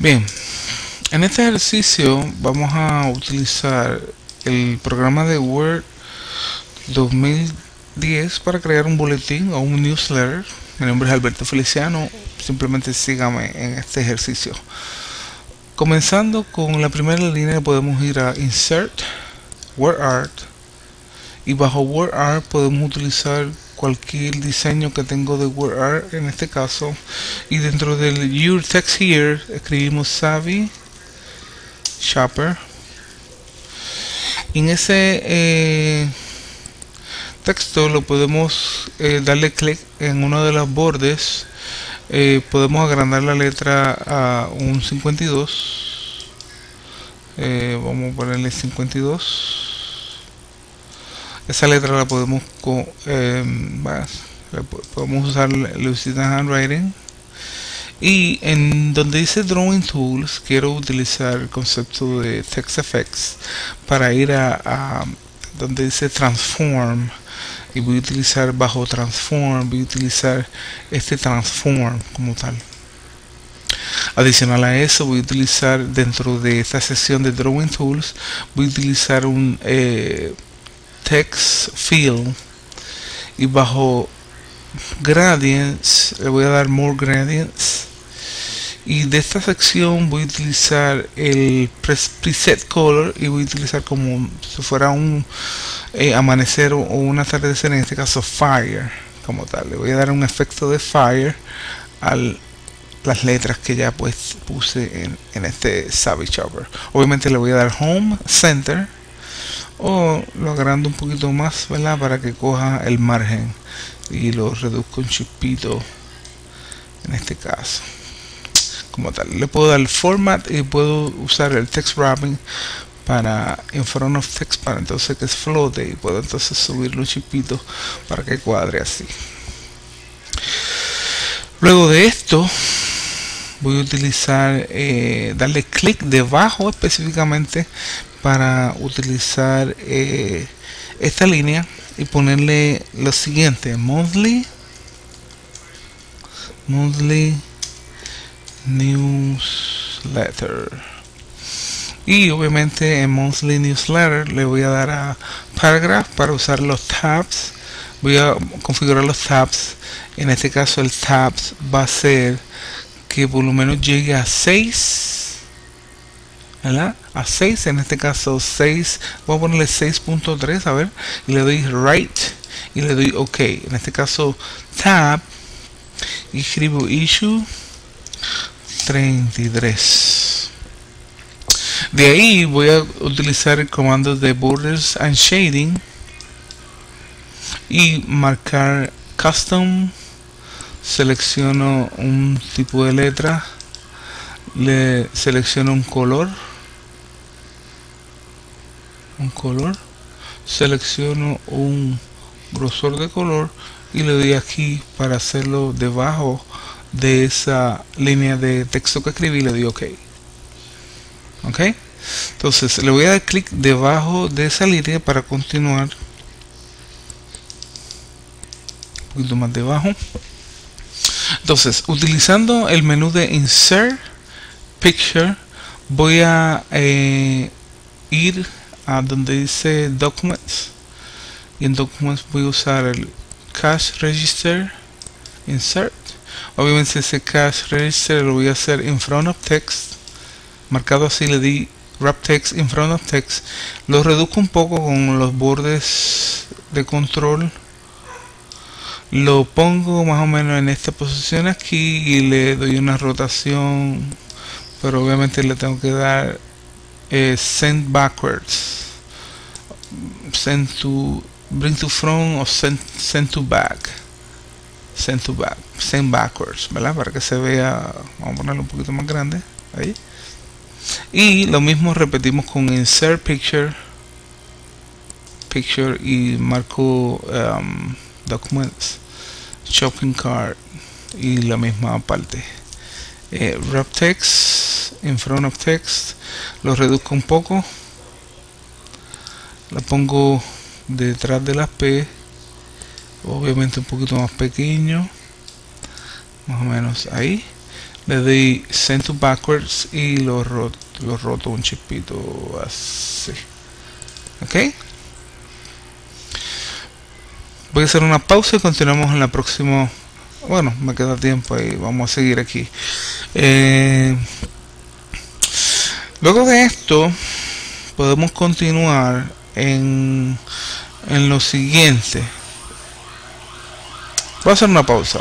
Bien, en este ejercicio vamos a utilizar el programa de Word 2010 para crear un boletín o un newsletter. Mi nombre es Alberto Feliciano, simplemente sígame en este ejercicio. Comenzando con la primera línea podemos ir a Insert, Word Art y bajo Word Art podemos utilizar cualquier diseño que tengo de WordArt en este caso y dentro del Your Text Here escribimos Savvy Shopper. En ese eh, texto lo podemos eh, darle clic en uno de los bordes. Eh, podemos agrandar la letra a un 52 vamos a ponerle 52 esa letra la podemos eh, podemos usar Lucida Handwriting. Y en donde dice Drawing Tools quiero utilizar el concepto de Text Effects para ir a, donde dice Transform. Y voy a utilizar bajo Transform voy a utilizar este Transform como tal. Adicional a eso voy a utilizar dentro de esta sección de Drawing Tools voy a utilizar un eh, text field. Y bajo gradients le voy a dar more gradients. Y de esta sección voy a utilizar el preset color y voy a utilizar como si fuera un eh, amanecer o un atardecer en este caso fire como tal. Le voy a dar un efecto de fire a las letras que ya pues puse en, este Savage Chopper obviamente le voy a dar home center o lo agrando un poquito más ¿verdad? para que coja el margen y lo reduzco un chipito en este caso como tal le puedo dar el format y puedo usar el text wrapping para en front of text para entonces que es flote y puedo entonces subirlo un chipito para que cuadre así luego de esto voy a utilizar eh, darle clic debajo específicamente para utilizar eh, esta línea y ponerle lo siguiente monthly monthly newsletter. Y obviamente en monthly newsletter le voy a dar a paragraph para usar los tabs. Voy a configurar los tabs. En este caso el tabs va a ser que por lo menos llegue a 6 a 6 en este caso 6 voy a ponerle 6.3 a ver y le doy right y le doy ok. En este caso tab y escribo issue 33 de ahí voy a utilizar el comando de borders and shading y marcar custom selecciono un tipo de letra le selecciono un color un color selecciono un grosor de color y le doy aquí para hacerlo debajo de esa línea de texto que escribí le doy ok. Ok. Entonces le voy a dar clic debajo de esa línea para continuar. Un poquito más debajo entonces utilizando el menú de insert picture voy a eh, ir a donde dice documents. Y en documents voy a usar el cash register insert. Obviamente ese cash register lo voy a hacer in front of text. Marcado así le di wrap text in front of text. Lo reduzco un poco con los bordes de control lo pongo más o menos en esta posición aquí y le doy una rotación pero obviamente le tengo que dar eh, send backwards. Send to bring to front o send, send to back. Send to back send backwards ¿verdad? para que se vea vamos a ponerlo un poquito más grande ahí. Y lo mismo repetimos con insert picture. Picture y marco um, documents shopping cart y la misma parte. Eh, wrap text in front of text lo reduzco un poco la pongo detrás de las P obviamente un poquito más pequeño más o menos ahí. Le doy send to backwards y lo roto, lo roto un chispito así. Ok voy a hacer una pausa y continuamos en la próxima. Bueno me queda tiempo y vamos a seguir aquí. Eh, luego de esto podemos continuar en, en lo siguiente. Voy a hacer una pausa